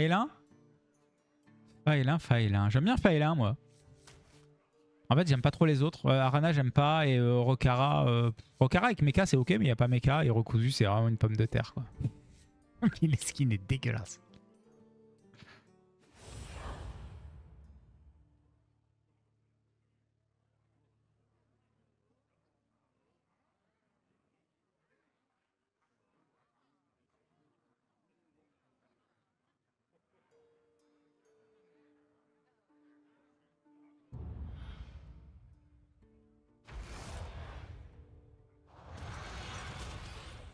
Faelin Faelin, Faelin. J'aime bien Faelin, moi. En fait, j'aime pas trop les autres. Euh, Arana, j'aime pas. Et euh, Rokara... euh, Rokara avec Mecha, c'est ok, mais il n'y a pas Mecha. Et Rokuzu, c'est vraiment une pomme de terre, quoi. Les skins est dégueulasse.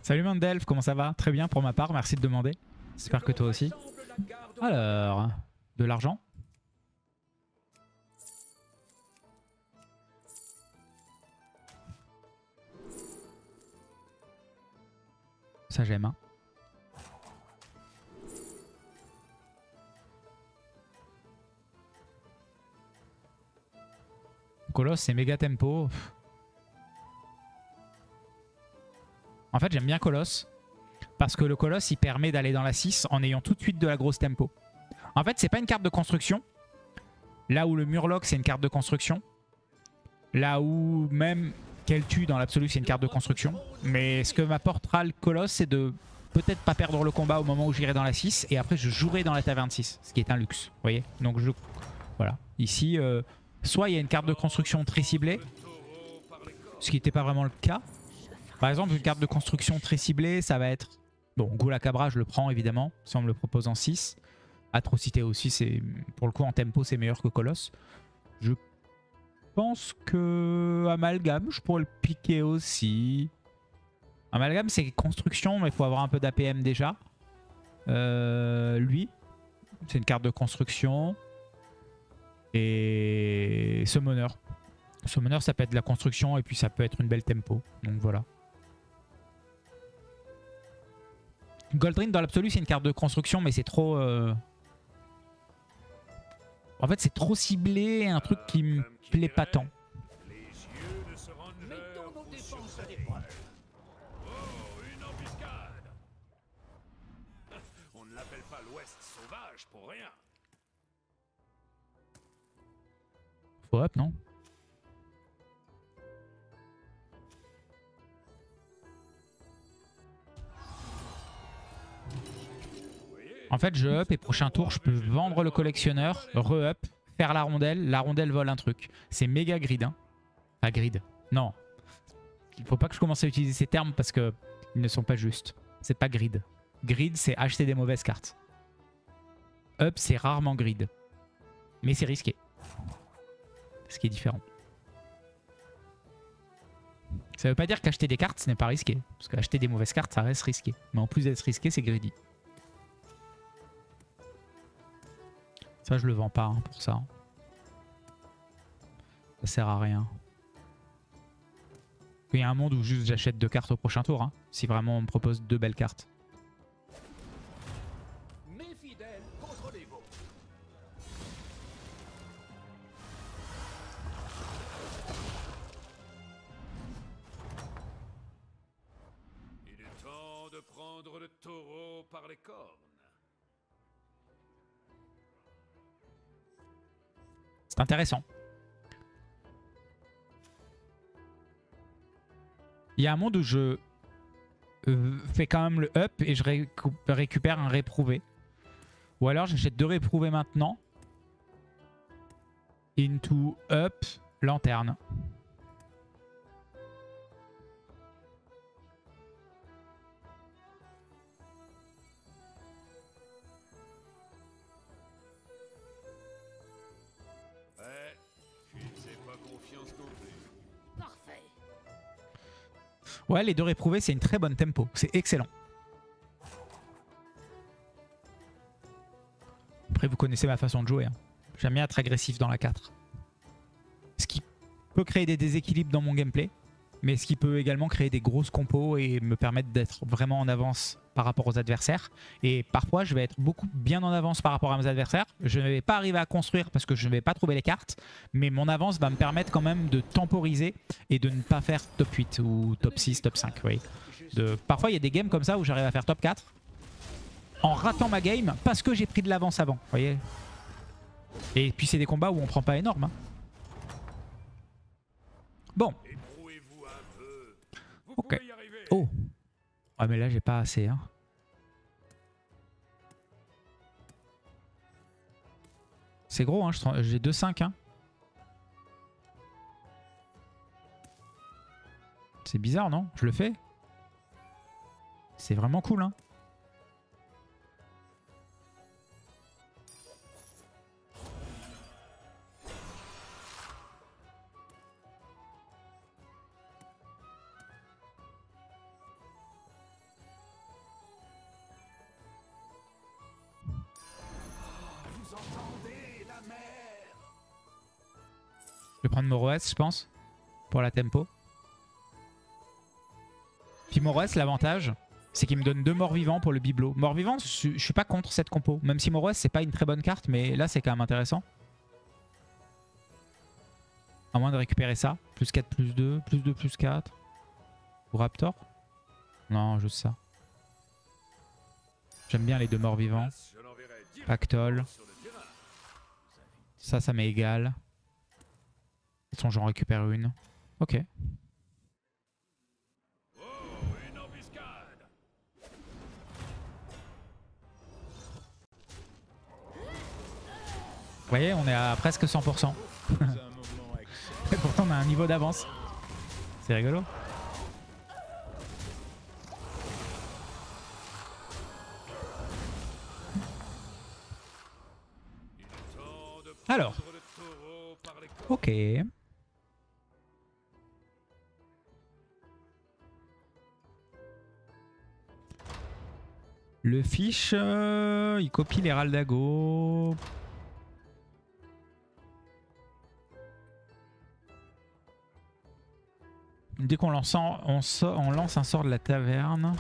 Salut Mandelf, comment ça va? Très bien pour ma part, merci de demander. J'espère que toi aussi. Alors, de l'argent? Ça j'aime. Hein. Colosse c'est méga tempo. En fait j'aime bien Colosse. Parce que le Colosse il permet d'aller dans la 6 en ayant tout de suite de la grosse tempo. En fait c'est pas une carte de construction. Là où le Murloc c'est une carte de construction. Là où même qu'elle tue dans l'absolu c'est une carte de construction. Mais ce que m'apportera le Colosse c'est de peut-être pas perdre le combat au moment où j'irai dans la 6 et après je jouerai dans la taverne 6, ce qui est un luxe, vous voyez Donc. Voilà. Ici, euh, soit il y a une carte de construction très ciblée, ce qui n'était pas vraiment le cas. Par exemple, une carte de construction très ciblée, ça va être... Bon, Gula Cabra, je le prends évidemment, si on me le propose en 6. Atrocité aussi, c'est pour le coup en tempo, c'est meilleur que Colosse. Je pense que Amalgame, je pourrais le piquer aussi. Amalgame, c'est construction, mais il faut avoir un peu d'APM déjà. Euh, lui, c'est une carte de construction. Et Summoner. Summoner, ça peut être de la construction et puis ça peut être une belle tempo. Donc voilà. Goldrin, dans l'absolu, c'est une carte de construction, mais c'est trop... euh, En fait, c'est trop ciblé, un truc qui me plaît pas tant. Les yeux de En fait, je up et prochain tour, je peux vendre le collectionneur, re-up, faire la rondelle. La rondelle vole un truc. C'est méga grid. Hein. Grid. Non. Il faut pas que je commence à utiliser ces termes parce que ils ne sont pas justes. C'est pas grid. Grid, c'est acheter des mauvaises cartes. Up, c'est rarement grid. Mais c'est risqué. Ce qui est différent. Ça veut pas dire qu'acheter des cartes, ce n'est pas risqué. Parce qu'acheter des mauvaises cartes, ça reste risqué. Mais en plus d'être risqué, c'est greedy. Ça, je le vends pas hein, pour ça. Ça sert à rien. Il y a un monde où juste j'achète deux cartes au prochain tour. hein, si vraiment on me propose deux belles cartes. Intéressant. Il y a un monde où je euh, fais quand même le up et je récu- récupère un réprouvé. Ou alors j'achète deux réprouvés maintenant. Into up lanterne. Ouais, les deux réprouvés, c'est une très bonne tempo. C'est excellent. Après, vous connaissez ma façon de jouer. hein. J'aime bien être agressif dans la 4. Ce qui peut créer des déséquilibres dans mon gameplay, mais ce qui peut également créer des grosses compos et me permettre d'être vraiment en avance par rapport aux adversaires. Et parfois, je vais être beaucoup bien en avance par rapport à mes adversaires. Je ne vais pas arriver à construire parce que je ne vais pas trouver les cartes, mais mon avance va me permettre quand même de temporiser et de ne pas faire top 8 ou top 6, top 5. vous voyez. De... Parfois, il y a des games comme ça où j'arrive à faire top 4 en ratant ma game parce que j'ai pris de l'avance avant. Voyez Et puis c'est des combats où on prend pas énorme. hein. Bon. Ébrouez-vous un peu. Vous Ok. Oh. Ouais mais là j'ai pas assez. Hein. C'est gros, hein, j'ai 2-5. Hein. C'est bizarre, non? Je le fais? C'est vraiment cool, hein Moroès, je pense, pour la tempo. Puis Moroès, l'avantage, c'est qu'il me donne deux morts vivants pour le bibelot. Mort vivant, je suis pas contre cette compo. Même si Moroès, c'est pas une très bonne carte, mais là, c'est quand même intéressant. À moins de récupérer ça. Plus 4, plus 2, plus 2, plus 4. Ou Raptor? Non, juste ça. J'aime bien les deux morts vivants. Pactole. Ça, ça m'est égal. De toute j'en récupère une. Ok. Vous voyez, on est à presque 100%. Et pourtant, on a un niveau d'avance. C'est rigolo. Alors. Ok. Le fiche, euh, il copie les Raldago. Dès qu'on lance, un- sort- de la taverne,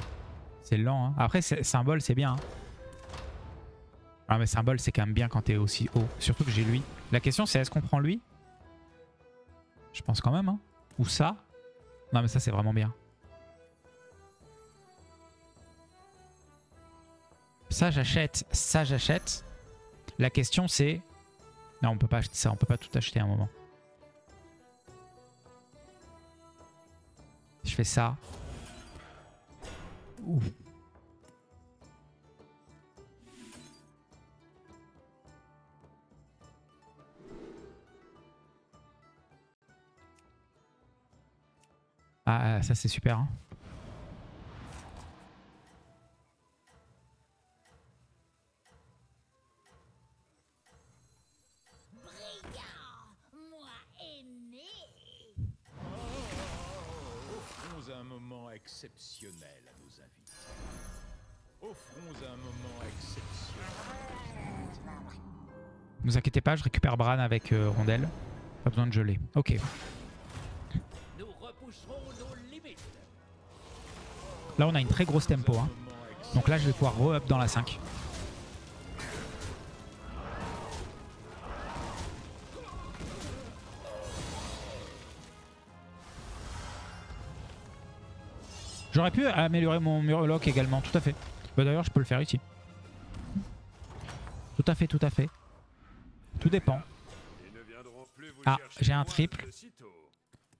c'est lent. hein. Après, symbole, c'est bien. hein. Ah, mais symbole, c'est quand même bien quand t'es aussi haut. Surtout que j'ai lui. La question, c'est est-ce qu'on prend lui? Je pense quand même. Hein. Ou ça? Non, mais ça, c'est vraiment bien. Ça, j'achète. Ça, j'achète. La question, c'est... Non, on peut pas acheter ça. On peut pas tout acheter à un moment. Je fais ça. Ouh. Ah, ça c'est super. hein. Exceptionnel à nos invités. Offrons un moment exceptionnel. Ne vous inquiétez pas, je récupère Bran avec euh, Rondelle. Pas besoin de geler. Ok. Nous repousserons nos limites. Là, on a une très grosse tempo. Hein. Donc là, je vais pouvoir re-up dans la 5. J'aurais pu améliorer mon Murloc également, tout à fait. Bah, D'ailleurs, je peux le faire ici. Tout à fait, tout à fait. Tout dépend. Ah, j'ai un triple.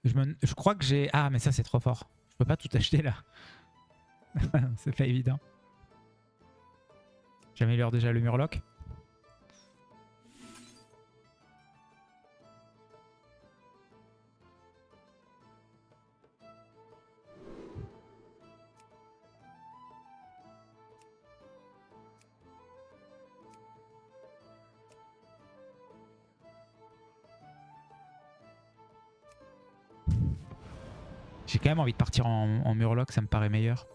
Je, je crois que j'ai... Ah, mais ça, c'est trop fort. Je peux pas tout acheter, là. c'est pas évident. J'améliore déjà le Murloc. Quand même envie de partir en, Murloc, ça me paraît meilleur.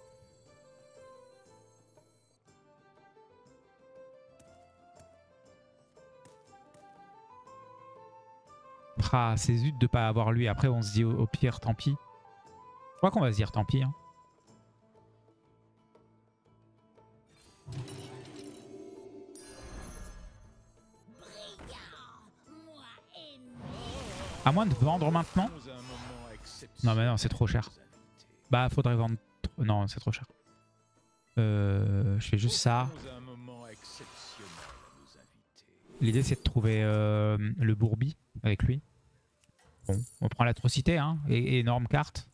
Ah, c'est zut de pas avoir lui. Après, on se dit au, pire, tant pis. Je crois qu'on va se dire tant pis. hein. À moins de vendre maintenant. Non, mais non, c'est trop cher. Bah, faudrait vendre. Non, c'est trop cher. Euh, je fais juste ça. L'idée c'est de trouver euh, le bourbi avec lui. Bon, on prend l'atrocité, hein. et- énorme carte.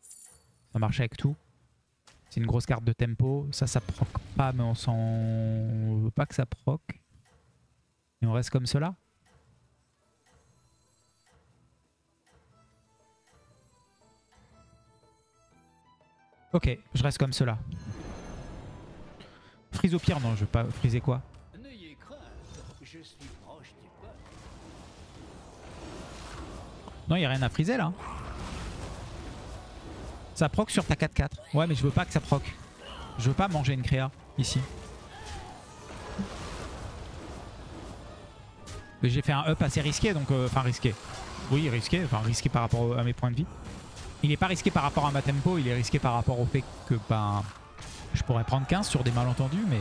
Ça marche avec tout. C'est une grosse carte de tempo. Ça, ça proc pas, mais on s'en veut pas que ça proc. Et on reste comme cela. Ok, je reste comme cela. Frise au pire, non, je veux pas friser quoi. Non, il a rien à friser là. Ça proc sur ta 4-4. Ouais, mais je veux pas que ça proc. Je veux pas manger une créa ici. J'ai fait un up assez risqué, donc euh, enfin risqué. Oui, risqué, enfin risqué par rapport à mes points de vie. Il est pas risqué par rapport à ma tempo, il est risqué par rapport au fait que ben je pourrais prendre 15 sur des malentendus, mais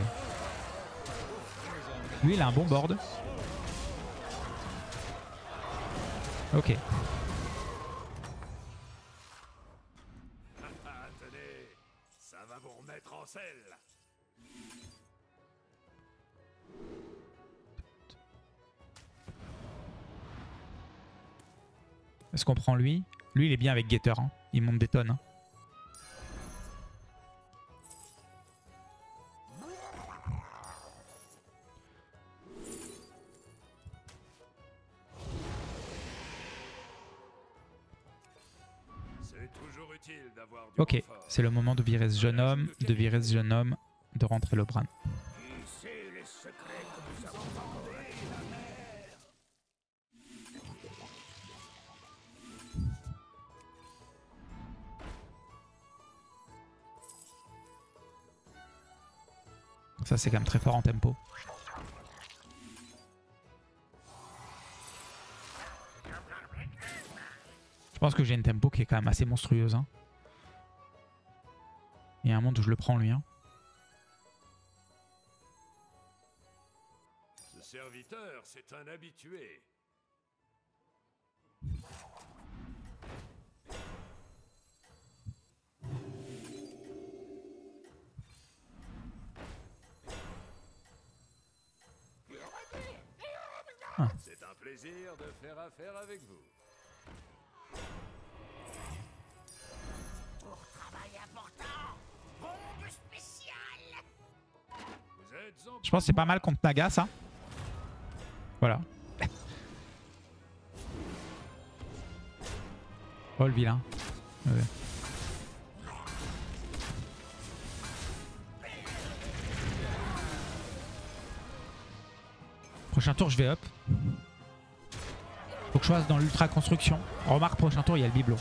lui il a un bon board. Ok. Est-ce qu'on prend lui? Lui, il est bien avec Getter. hein. Il monte des tonnes. hein. Ok, c'est le moment de virer ce jeune homme, de virer ce jeune homme, de rentrer le Bran. C'est quand même très fort en tempo. Je pense que j'ai une tempo qui est quand même assez monstrueuse. hein. Il y a un monde où je le prends lui. hein. Ce serviteur, c'est un habitué. Plaisir de faire affaire avec vous. Travail important. Bombe spéciale. Vous êtes en Je pense que c'est pas mal contre Naga ça. Voilà. Oh le vilain. Ouais. Prochain tour je vais up. Dans l'ultra construction. Remarque prochain tour il y a le bibelot.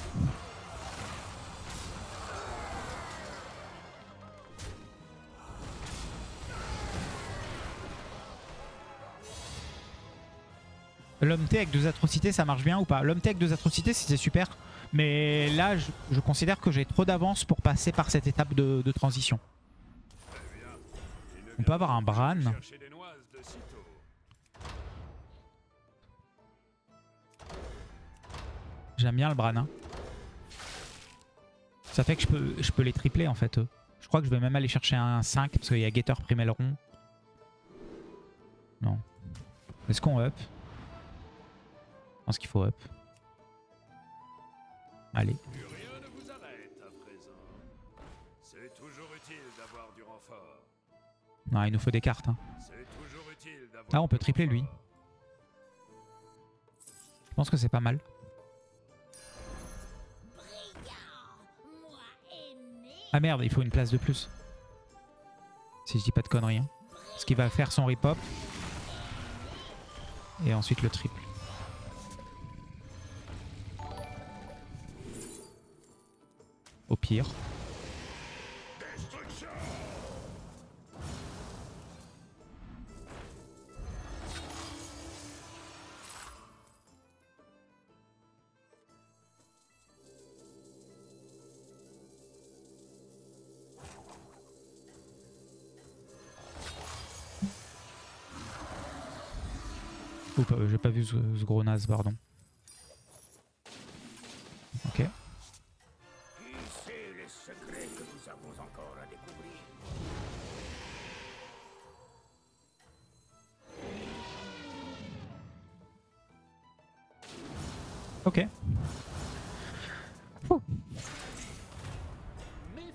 L'homme T avec deux atrocités, ça marche bien ou pas? L'homme T avec deux atrocités, c'est super. Mais là, je, je considère que j'ai trop d'avance pour passer par cette étape de, de transition. On peut avoir un Bran. J'aime bien le Bran. hein. Ça fait que je peux, je peux les tripler en fait. eux. Je crois que je vais même aller chercher un 5 parce qu'il y a Gator Primelron. Non. Est-ce qu'on up? Je pense qu'il faut up. Allez. Non, il nous faut des cartes. hein. Ah, on peut tripler lui. Je pense que c'est pas mal. Ah merde, il faut une place de plus. Si je dis pas de conneries. hein. Parce qu'il va faire son rip-hop. Et ensuite le triple. Au pire. j'ai pas vu ce, gros naze, pardon. Ok. Ok. Vous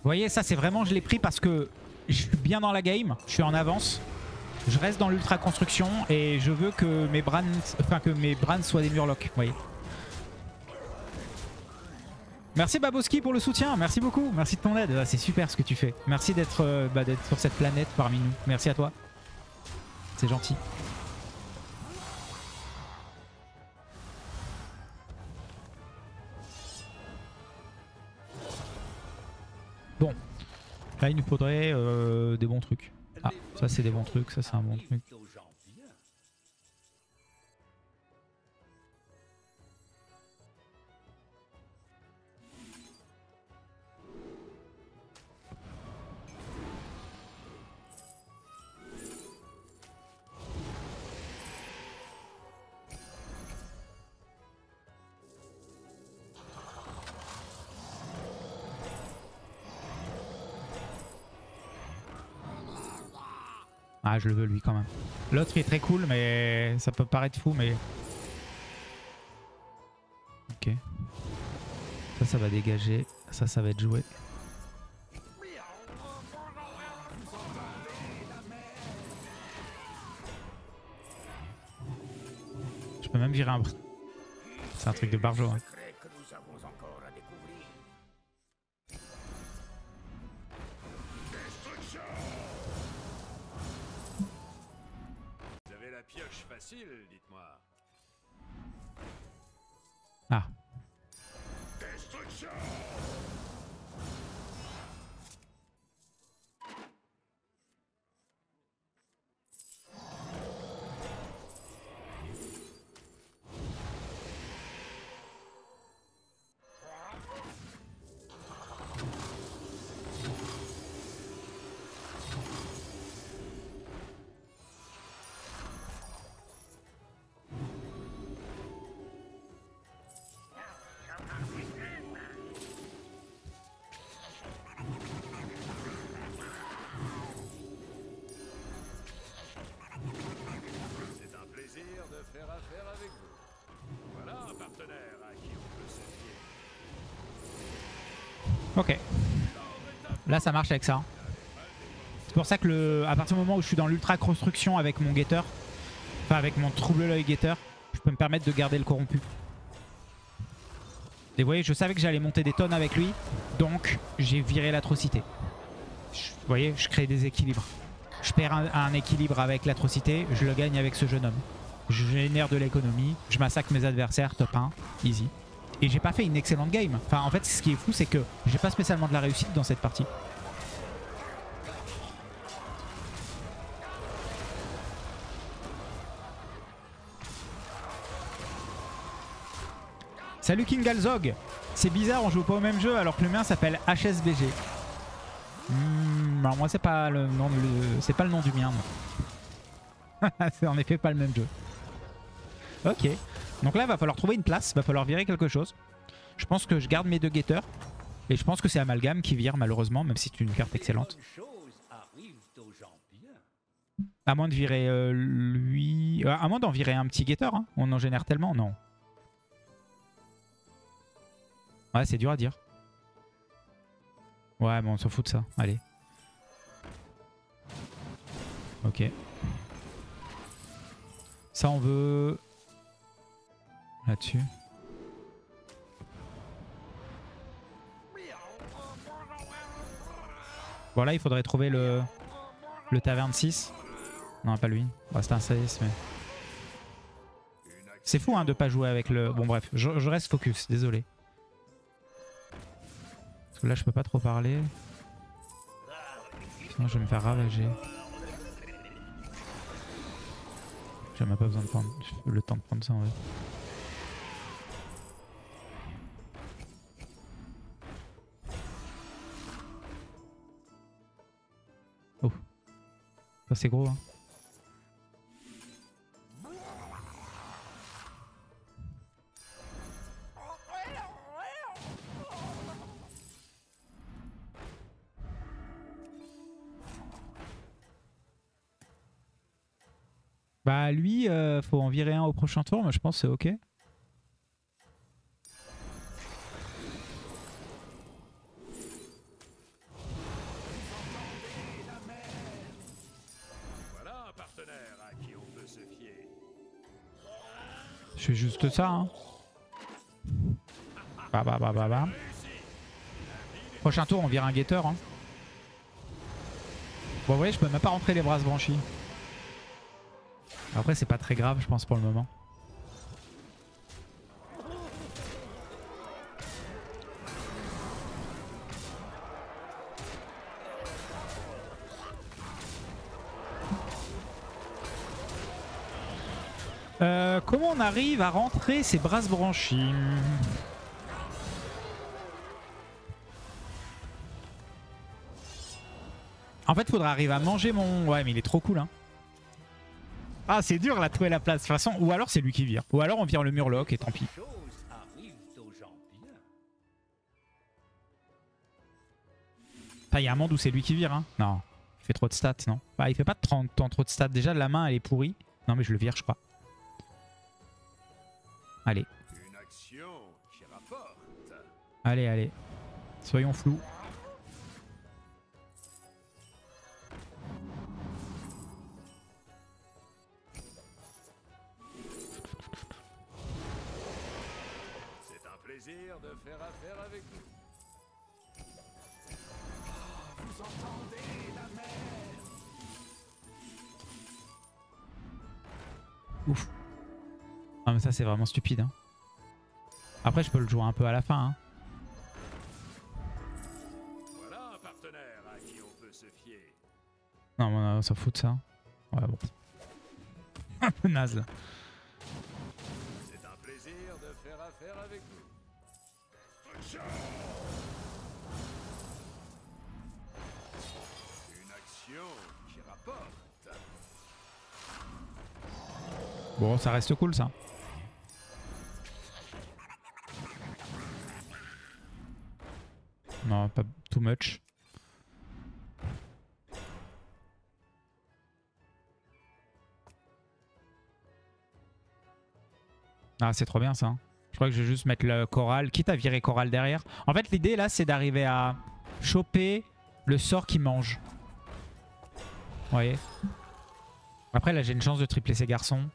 voyez, ça c'est vraiment, je l'ai pris parce que je suis bien dans la game, je suis en avance. Je reste dans l'ultra construction et je veux que mes brands, soient des murlocs, voyez. Merci Baboski pour le soutien, merci beaucoup, merci de ton aide, Ah, c'est super ce que tu fais. Merci d'être euh, bah, d'être sur cette planète parmi nous, merci à toi. C'est gentil. Bon, là il nous faudrait euh, des bons trucs. Ça c'est des bons trucs, ça c'est un bon truc. Ah, je le veux lui quand même. L'autre est très cool, mais ça peut paraître fou, mais. Ok. Ça, ça va dégager. Ça, ça va être joué. Je peux même virer un. C'est un truc de barjo. hein. Ok. Là, ça marche avec ça. C'est pour ça que à partir du moment où je suis dans l'ultra construction avec mon guetteur, enfin avec mon trouble l'œil guetteur, je peux me permettre de garder le corrompu. Et vous voyez, je savais que j'allais monter des tonnes avec lui, donc j'ai viré l'atrocité. Vous voyez, je crée des équilibres. Je perds un, un équilibre avec l'atrocité, je le gagne avec ce jeune homme. Je génère de l'économie, je massacre mes adversaires, top 1, easy. Et j'ai pas fait une excellente game. Enfin, en fait, ce qui est fou, c'est que j'ai pas spécialement de la réussite dans cette partie. Salut King Galzog C'est bizarre, on joue pas au même jeu alors que le mien s'appelle HSBG. Hmm, alors moi c'est pas le nom c'est pas le nom du mien. c'est en effet pas le même jeu. Ok. Donc là, il va falloir trouver une place, va falloir virer quelque chose. Je pense que je garde mes deux guetteurs. Et je pense que c'est Amalgam qui vire malheureusement, même si c'est une carte excellente. À moins de virer euh, lui... euh, à moins d'en virer un petit guetteur. hein. On en génère tellement, non. Ouais, c'est dur à dire. Ouais, bon, on s'en fout de ça. Allez. Ok. Ça, on veut... Là-dessus. Bon, là, il faudrait trouver le... Le taverne 6. Non, pas lui. Bah, c'est un 6, mais... C'est fou hein, de pas jouer avec le... Bon bref, je, je reste focus, désolé. Parce que là je peux pas trop parler. Sinon je vais me faire ravager. J'ai même pas besoin de prendre le temps de prendre ça en vrai. Ça c'est gros hein. Bah lui, euh, faut en virer un au prochain tour, mais je pense c'est ok. Juste ça. Bah bah bah bah bah. Prochain tour, on vire un guetteur. Hein. Bon, vous voyez, je peux même pas rentrer les brasses branchies. Après, c'est pas très grave, je pense, pour le moment. Arrive à rentrer ces brasses branchies En fait, il faudrait arriver à manger mon... Ouais, mais il est trop cool, hein. Ah, c'est dur là trouver la place. De toute façon, ou alors c'est lui qui vire. Ou alors on vire le murloc et tant pis. Ah, il y a un monde où c'est lui qui vire, hein. Non, il fait trop de stats, non Bah, il fait pas de 30 ans trop de stats. Déjà, la main, elle est pourrie. Non, mais je le vire, je crois. Allez, Une action qui rapporte. allez, allez. Soyons flous. C'est un plaisir de faire affaire avec vous. Ouf. Ah mais ça c'est vraiment stupide. hein. Après je peux le jouer un peu à la fin. hein. Voilà un partenaire à qui on peut se fier. Non mais on s'en fout de ça. Ouais bon. un peu naze là. C'est un plaisir de faire affaire avec vous. Une action qui rapporte. Bon ça reste cool ça. Ah c'est trop bien ça. Je crois que je vais juste mettre le choral, quitte à virer choral derrière. En fait l'idée là c'est d'arriver à choper le sort qui mange. Vous voyez? Après là j'ai une chance de tripler ces garçons.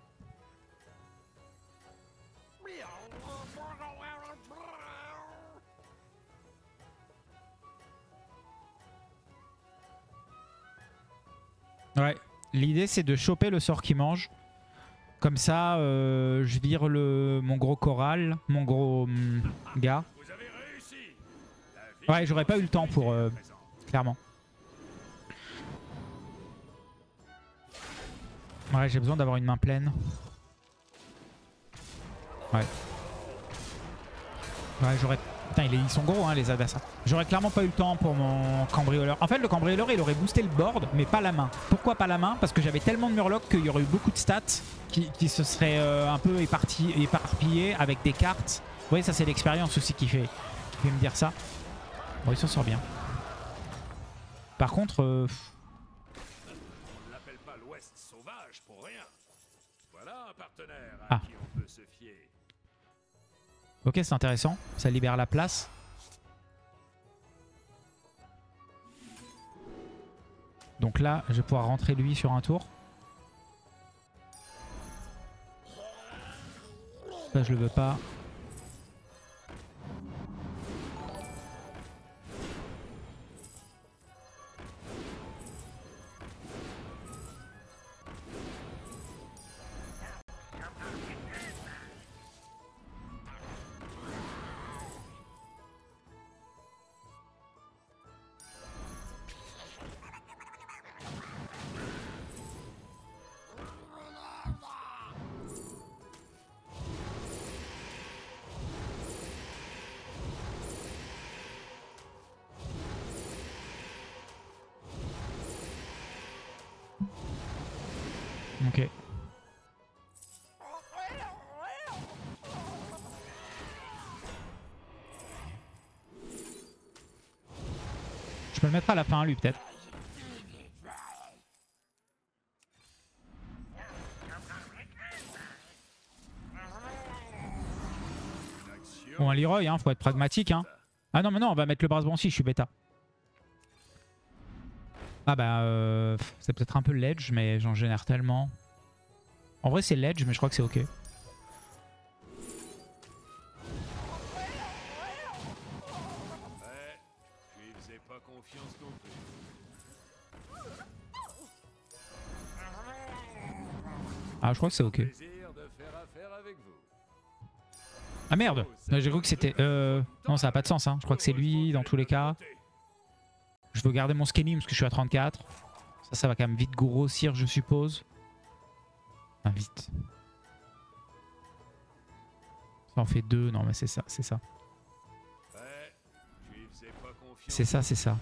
L'idée c'est de choper le sort qui mange. Comme ça, euh, je vire le, mon gros choral, mon gros hum, gars. Ouais, j'aurais pas eu le temps pour... euh, clairement. Ouais, j'ai besoin d'avoir une main pleine. Ouais. Ouais, j'aurais... Putain, ils sont gros, hein, les adversaires. J'aurais clairement pas eu le temps pour mon cambrioleur. En fait, le cambrioleur, il aurait boosté le board, mais pas la main. Pourquoi pas la main? Parce que j'avais tellement de murlocs qu'il y aurait eu beaucoup de stats qui, se seraient euh, un peu éparpillés avec des cartes. Vous voyez, ça, c'est l'expérience aussi qui fait, me dire ça. Bon, il s'en sort bien. Par contre, euh, On l'appelle pas l'Ouest sauvage pour rien. Voilà un partenaire ok, c'est intéressant. Ça libère la place. Donc là, je vais pouvoir rentrer lui sur un tour. Ça, je le veux pas. Ok. Je peux le mettre à la fin, lui, peut-être. Bon, un Leroy, hein, faut être pragmatique. Hein. Ah non, mais non, on va mettre le brasse si je suis bêta. Ah bah, euh, c'est peut-être un peu ledge, mais j'en génère tellement. En vrai, c'est ledge, mais je crois que c'est ok. Ah, je crois que c'est ok. Ah merde J'ai cru que c'était... Euh... Non, ça n'a pas de sens, hein. Je crois que c'est lui, dans tous les cas. Je veux garder mon scaling parce que je suis à 34. Ça, ça va quand même vite grossir, je suppose. Enfin, vite. Ça en fait deux. Non, mais c'est ça, c'est ça. C'est ça, c'est ça.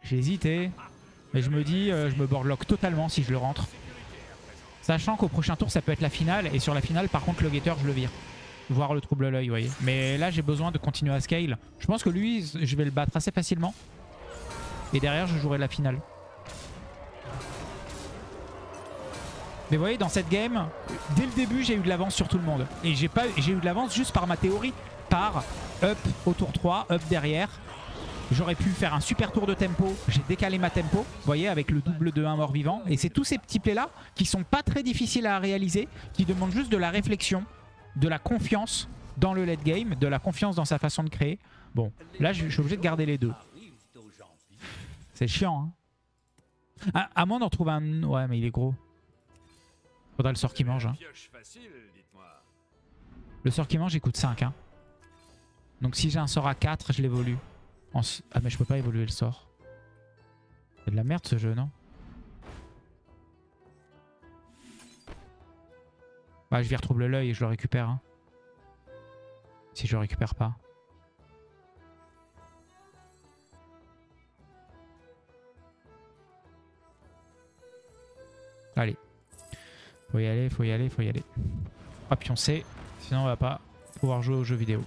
J'ai hésité, mais je me dis, euh, je me boardlock totalement si je le rentre. Sachant qu'au prochain tour, ça peut être la finale, et sur la finale, par contre, le guetteur, je le vire. Voir le trouble l'œil, vous voyez. Mais là, j'ai besoin de continuer à scale. Je pense que lui, je vais le battre assez facilement. Et derrière, je jouerai la finale. Mais vous voyez, dans cette game, dès le début, j'ai eu de l'avance sur tout le monde. Et j'ai eu de l'avance juste par ma théorie. Par up au tour 3, up derrière. J'aurais pu faire un super tour de tempo. J'ai décalé ma tempo, vous voyez, avec le double de 1 mort-vivant. Et c'est tous ces petits plays-là qui sont pas très difficiles à réaliser, qui demandent juste de la réflexion, de la confiance dans le late game, de la confiance dans sa façon de créer. Bon, là, je suis obligé de garder les deux. C'est chiant, hein. À, à moins d'en trouver un... Ouais, mais il est gros. Faudra le sort qui mange. Hein. Le sort qui mange, il coûte 5. Hein. Donc si j'ai un sort à 4, je l'évolue. Ah mais je peux pas évoluer le sort. C'est de la merde ce jeu, non Bah je vais retrouver l'œil et je le récupère. hein. Si je le récupère pas. Allez. Faut y aller, faut y aller, faut y aller. Ah pioncer, sinon on va pas pouvoir jouer aux jeux vidéo.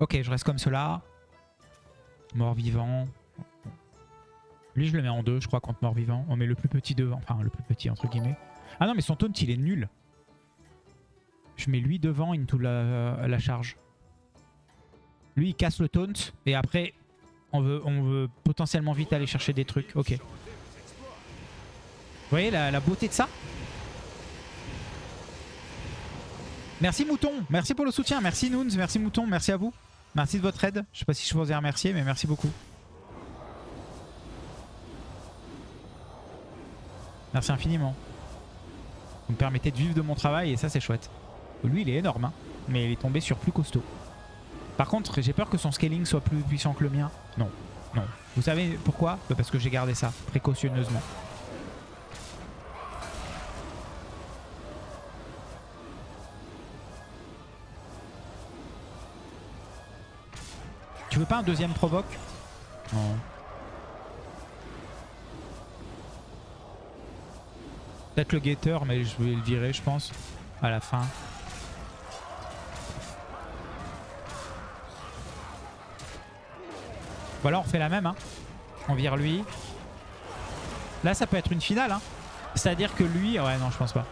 Ok, je reste comme cela. Mort-vivant. Lui, je le mets en deux, je crois, contre mort-vivant. On met le plus petit devant. Enfin, le plus petit, entre guillemets. Ah non, mais son taunt, il est nul. Je mets lui devant into la, la charge. Lui, il casse le taunt. Et après, on veut, on veut potentiellement vite aller chercher des trucs. Ok. Vous voyez la, la beauté de ça? Merci Mouton, merci pour le soutien, merci Noons, merci Mouton, merci à vous. Merci de votre aide. Je sais pas si je vous ai remercier, mais merci beaucoup. Merci infiniment. Vous me permettez de vivre de mon travail et ça c'est chouette. Lui il est énorme, hein, mais il est tombé sur plus costaud. Par contre, j'ai peur que son scaling soit plus puissant que le mien. Non, non. Vous savez pourquoi? Bah, Parce que j'ai gardé ça précautionneusement. Veux pas un deuxième provoque Non. Peut-être le guetteur, mais je vais le virer, je pense, à la fin. Voilà, on refait la même. Hein. On vire lui. Là, ça peut être une finale. Hein. C'est-à-dire que lui... Ouais, non, je pense pas.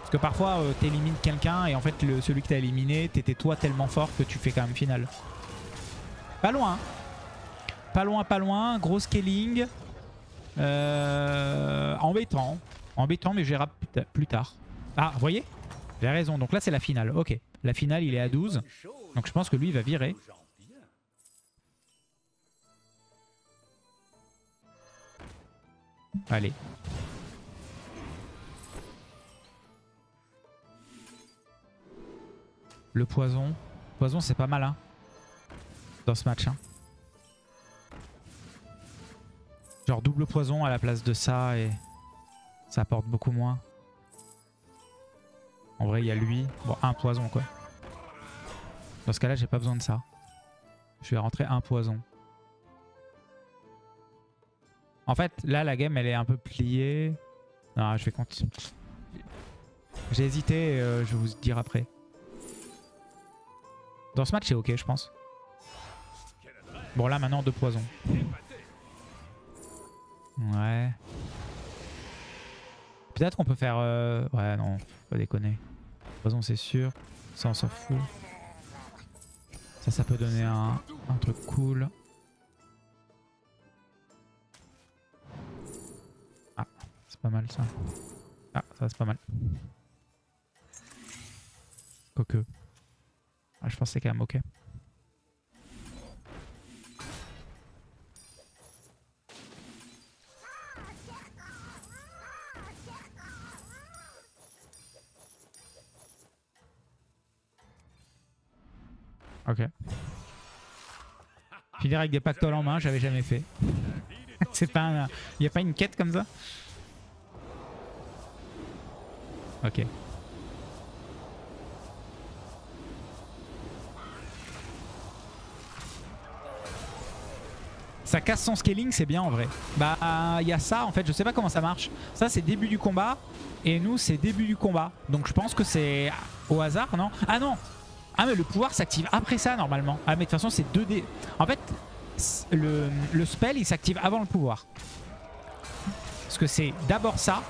Parce que parfois, euh, t'élimines quelqu'un et en fait, le, celui que t'as éliminé, t'étais toi tellement fort que tu fais quand même finale. Pas loin. hein. pas loin, pas loin. Gros scaling. Euh, embêtant. Embêtant, mais gérable plus ta- plus tard. Ah, vous voyez? J'ai raison. Donc là, c'est la finale. Ok. La finale, il est à 12. Donc je pense que lui, il va virer. Allez. Le poison. Poison, c'est pas mal, hein. Dans ce match, hein. Genre double poison à la place de ça et ça apporte beaucoup moins. En vrai, il y a lui. Bon, un poison, quoi. Dans ce cas-là, j'ai pas besoin de ça. Je vais rentrer un poison. En fait, là, la game, elle est un peu pliée. Non, je vais continuer. J'ai hésité, euh, je vais vous dire après. Dans ce match, c'est ok, je pense. Bon, là, maintenant, deux poisons. Ouais. Peut-être qu'on peut faire... euh, Ouais, non, faut pas déconner. Poison, c'est sûr. Ça, on s'en fout. Ça, ça peut donner un, un truc cool. Ah, c'est pas mal ça. Ah, ça c'est pas mal. Quoique. Ah, je pense que c'est quand même ok. Ok. Finir avec des pactoles en main, j'avais jamais fait. c'est pas un... Y a pas une quête comme ça? Ok. Ça casse son scaling, c'est bien en vrai. Bah, il y a ça en fait, je sais pas comment ça marche. Ça, c'est début du combat. Et nous, c'est début du combat. Donc je pense que c'est au hasard, non? Ah non Ah, mais le pouvoir s'active après ça normalement. Ah, mais de toute façon, c'est 2D. En fait, le, le spell, il s'active avant le pouvoir. Parce que c'est d'abord ça,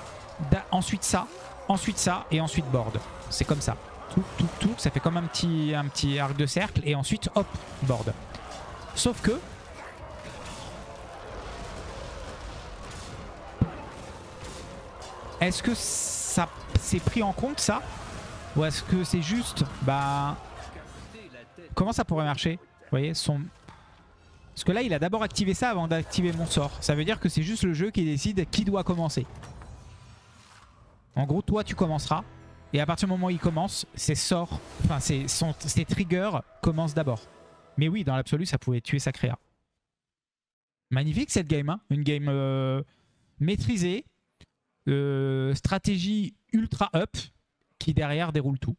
ensuite ça, ensuite ça et ensuite board. C'est comme ça. Tout, tout, tout. Ça fait comme un petit, un petit arc de cercle et ensuite hop, board. Sauf que Est-ce que ça c'est pris en compte ça? Ou est-ce que c'est juste bah comment ça pourrait marcher Vous voyez son parce que là il a d'abord activé ça avant d'activer mon sort. Ça veut dire que c'est juste le jeu qui décide qui doit commencer. En gros toi tu commenceras et à partir du moment où il commence, ses sorts, enfin ses, triggers commencent d'abord. Mais oui dans l'absolu ça pouvait tuer sa créa. Magnifique cette game, hein une game euh, maîtrisée, euh, stratégie ultra up qui derrière déroule tout.